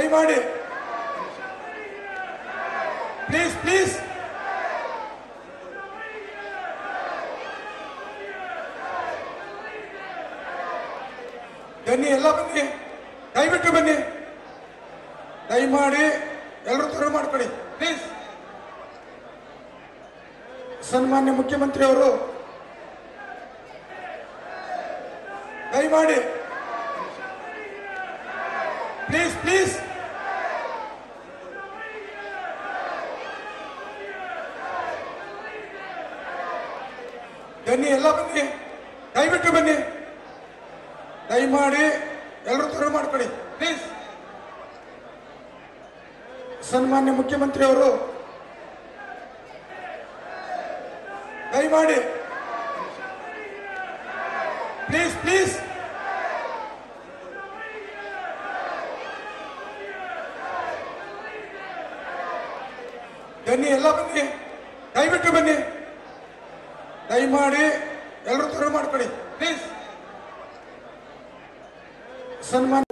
ದಯಮಾಡಿ. Please please ಬನ್ನಿ, ಎಲ್ಲ ಬನ್ನಿ. ದಯವಿಟ್ಟು ಬನ್ನಿ. ದಯಮಾಡಿ ಎಲ್ಲರೂ ತೆರವು ಮಾಡ್ಕೊಳ್ಳಿ. ಪ್ಲೀಸ್ ಸನ್ಮಾನ್ಯ ಮುಖ್ಯಮಂತ್ರಿ ಅವರು ದಯಮಾಡಿ. ಪ್ಲೀಸ್ ಪ್ಲೀಸ್ ಬನ್ನಿ, ಎಲ್ಲ ಬನ್ನಿ. ದಯವಿಟ್ಟು ಬನ್ನಿ. ದಯಮಾಡಿ ಎಲ್ಲರೂ ತೆರವು ಮಾಡ್ಕೊಳ್ಳಿ. ಪ್ಲೀಸ್ ಸನ್ಮಾನ್ಯ ಮುಖ್ಯಮಂತ್ರಿ ಅವರು ದಯಮಾಡಿ. ಪ್ಲೀಸ್ ಪ್ಲೀಸ್ ಬನ್ನಿ, ಎಲ್ಲ ಬನ್ನಿ. ದಯವಿಟ್ಟು ಬನ್ನಿ. ದಯಮಾಡಿ ಎಲ್ಲರೂ ತೆರವು ಮಾಡ್ಕೊಳ್ಳಿ. ಪ್ಲೀಸ್ ಸನ್ಮಾನ್ಯ